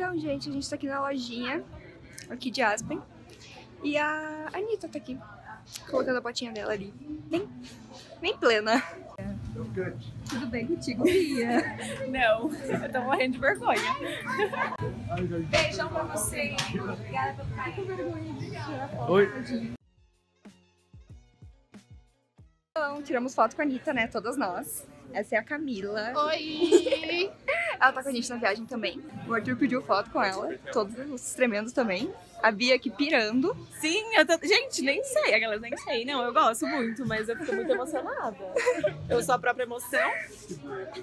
Então, gente, a gente tá aqui na lojinha, aqui de Aspen. E a Anitta tá aqui, colocando a botinha dela ali. Bem, bem plena. Tudo bem contigo, Bia? Não, eu tô morrendo de vergonha. Beijão pra você. Obrigada pelo carinho. Oi. Então, tiramos foto com a Anitta, né? Todas nós. Essa é a Camila. Oi! Ela tá com a gente na viagem também. O Arthur pediu foto com ela. Todos os tremendos também. A Bia aqui pirando. Sim, eu tô... gente, nem sei, aquelas nem sei. Não, eu gosto muito, mas eu fico muito emocionada. Eu sou a própria emoção.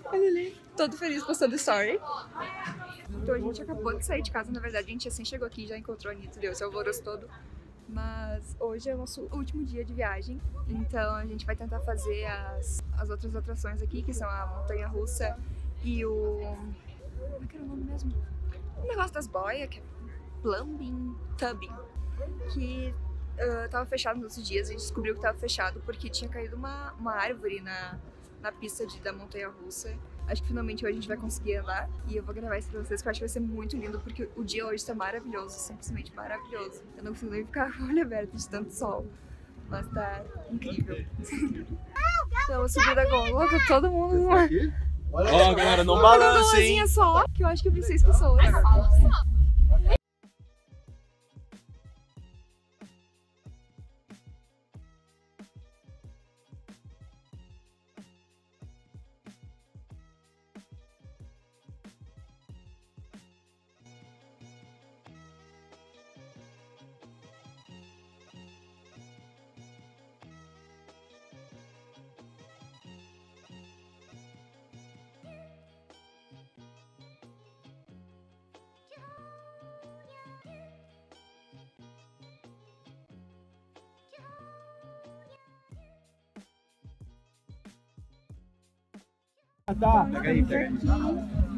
Olha ali. Todo feliz postando story. Então a gente acabou de sair de casa. Na verdade, a gente assim chegou aqui e já encontrou a Anitta. Deu esse alvoroço todo. Mas hoje é o nosso último dia de viagem, então a gente vai tentar fazer as, as outras atrações aqui, que são a montanha russa e o. Como é que era o nome mesmo? O negócio das boias, que é Plumbing Tubbing, que uh, tava fechado nos outros dias, a gente descobriu que tava fechado porque tinha caído uma, uma árvore na, na pista de, da montanha russa. Acho que finalmente hoje a gente vai conseguir andar e eu vou gravar isso pra vocês, que eu acho que vai ser muito lindo, porque o dia hoje tá maravilhoso, simplesmente maravilhoso. Eu não consigo nem ficar com o olho aberto de tanto sol, mas tá incrível. Estamos subindo a gôndola, todo mundo numa Ó, galera, não gondolazinha hein? só, que eu acho que eu vi seis pessoas. Tá, pega aí, pega aí.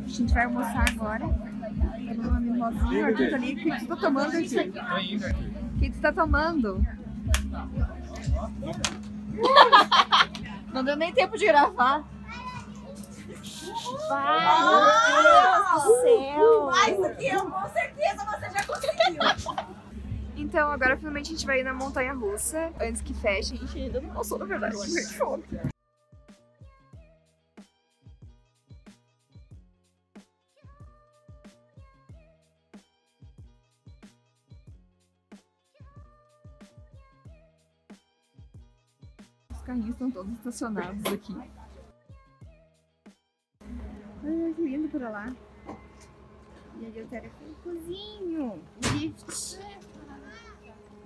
A gente vai almoçar agora. Tomando uma mimosinha, o Arthur tá ali. O que tu tá tomando, Arthur? O que tu tá tomando? Não deu nem tempo de gravar. Vai, meu Deus do céu! Mais do que eu, com certeza você já conseguiu. Então, agora finalmente a gente vai ir na montanha russa antes que feche. A gente ainda não passou, na verdade, de fome. Carrinhos estão todos estacionados aqui. Ai, que lindo por lá. E eu quero um cozinho. Gift.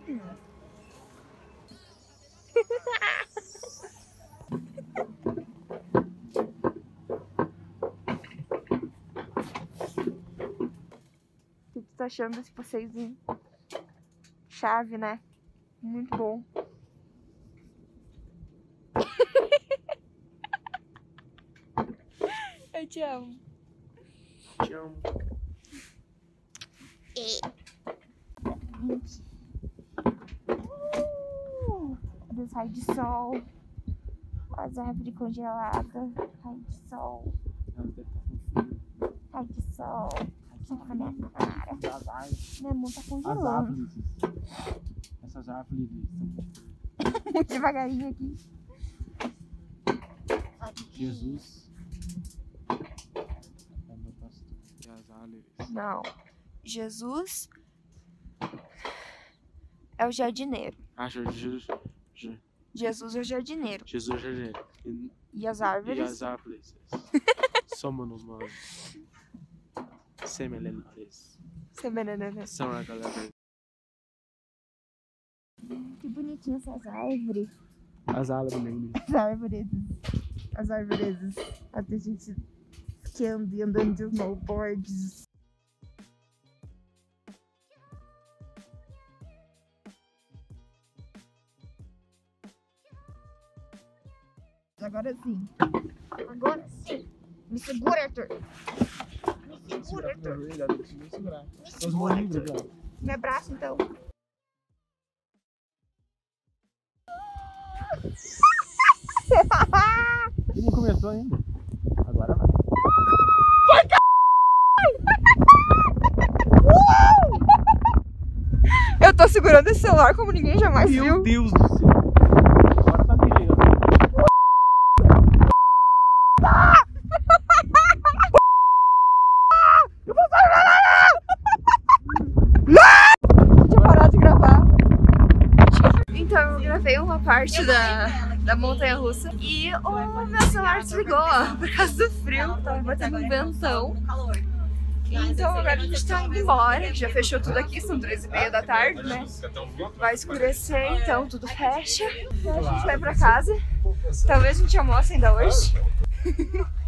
Hum. O que tu tá achando desse passeiozinho? Chave, né? Muito bom. Eu te amo. Te amo. Uh, Deus, raio de sol. As árvores congeladas. Raio de sol. Raio de sol. Soca minha cara. As. Minha mão tá As congelando. árvores. Essas árvores são Muito devagarinho aqui. Jesus. É meu pastor. E as árvores. Não. Jesus é o jardineiro. Ah, Jesus. Jesus é o jardineiro. Jesus, Jesus. E, E as e árvores as árvores. Somos humanos. Semelhantes. Semelhantes. São a galera. Que bonitinhas essas árvores. As árvores. As árvores. As árvores. Até gente esquiando e andando de snowboards. Agora sim. Agora sim. Me segura, Arthur. Me segura, Arthur. Me segura, Arthur. Me segura, Arthur. Me abraça, então. Ele não começou ainda. Agora vai. Vai, c... Eu tô segurando esse celular como ninguém jamais Meu viu. Meu Deus do céu. Uma parte da, da montanha russa e o meu celular desligou por causa do frio, tava batendo um ventão. Então agora a gente tá indo embora, já fechou tudo aqui, são três e meia da tarde, né? Vai escurecer, então tudo fecha. E a gente vai pra casa. Talvez a gente almoce ainda hoje.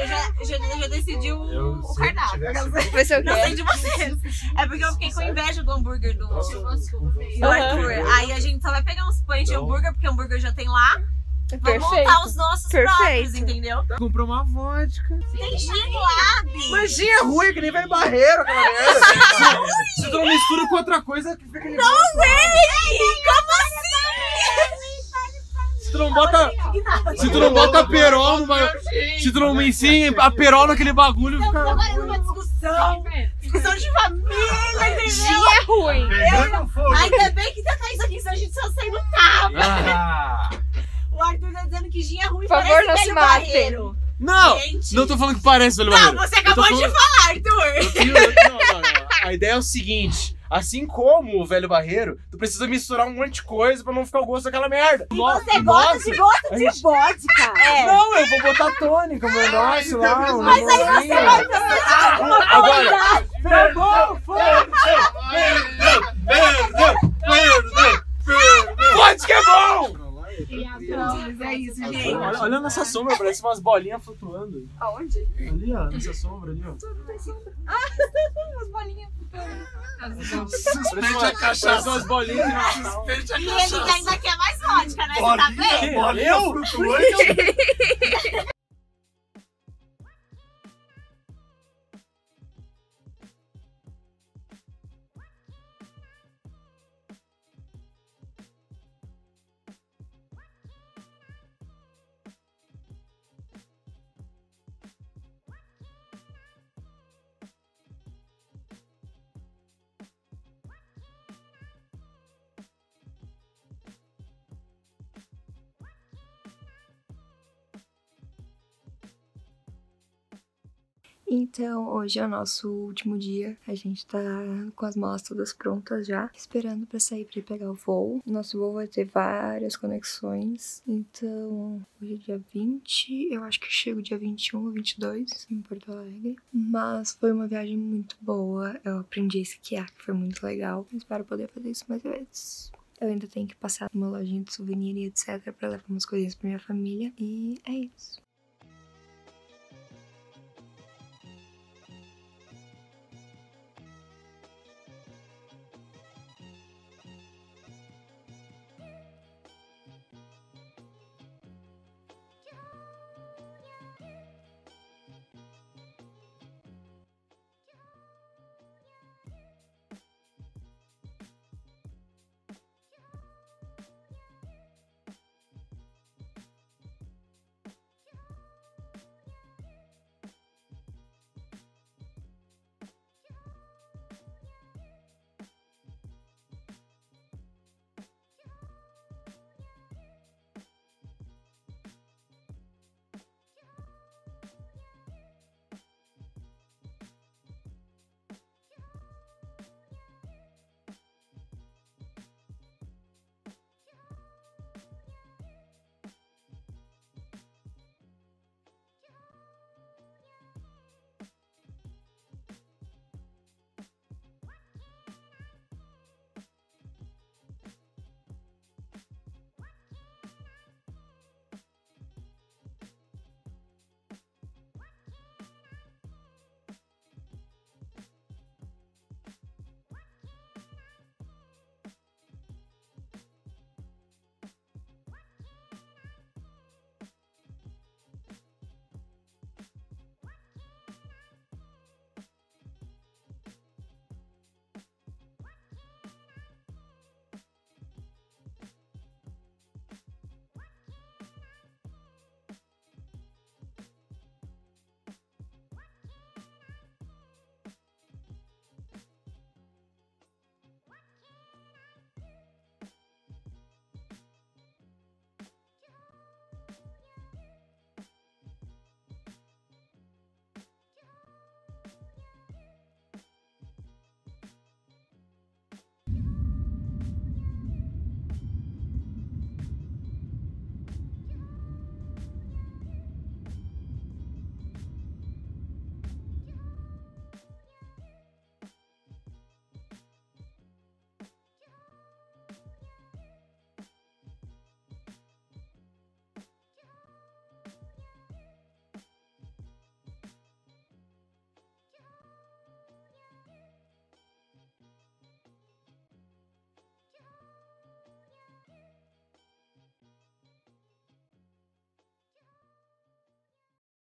Eu já, eu já, eu já decidi o, o cardápio. Vai ser o Não sei quê? de vocês. É porque eu fiquei com inveja do hambúrguer do, do. Arthur. Aí a gente só vai pegar uns pães de hambúrguer, porque hambúrguer já tem lá. Vamos Perfeito. montar os nossos Perfeito. próprios, entendeu? Comprou uma vodka. Tem gin lá, Bi. Mas gin é ruim, que nem velho barreiro, aquela merda. Se tu não mistura com outra coisa, que fica Não vem! Como assim? Se tu não bota. Se tu não bota perol numa. Se tu não me ensina a perol naquele bagulho, fica. Agora numa discussão. Discussão de família, Gin entendeu? é ruim. Fogo. Ainda bem que tá isso aqui, senão a gente só sai no tapa. Ah. O Arthur tá dizendo que gin é ruim, Por favor, parece não se velho matem. Não! Gente. Não tô falando que parece velho Não, barreiro. você acabou Eu tô de falando- falar, Arthur. Eu- Não, não, não. A ideia é o seguinte: assim como o velho barreiro, tu precisa misturar um monte de coisa pra não ficar o gosto daquela merda. Você gosta de gosto de gente- vodka. É. Não, eu vou botar tônica, meu negócio lá. um Mas aí você vai ter uma Agora, qualidade. pegou, Pode que é bom! É isso, gente. Olha, olha nessa sombra, parece umas bolinhas flutuando. Aonde? Ali, ó, nessa sombra ali, ó. As bolinhas. Parece, uma, parece umas bolinhas de Natal. E ele ainda quer mais vodka, né? Você tá vendo? bolinha flutuante. Então, hoje é o nosso último dia. A gente tá com as malas todas prontas já, esperando pra sair ir pegar o voo. Nosso voo vai ter várias conexões. Então, hoje é dia 20, eu acho que chego dia 21 ou 22 em Porto Alegre. Mas foi uma viagem muito boa. Eu aprendi a esquiar, que foi muito legal. Espero poder fazer isso mais vezes. Eu ainda tenho que passar numa lojinha de souvenir e etc. pra levar umas coisinhas pra minha família. E é isso.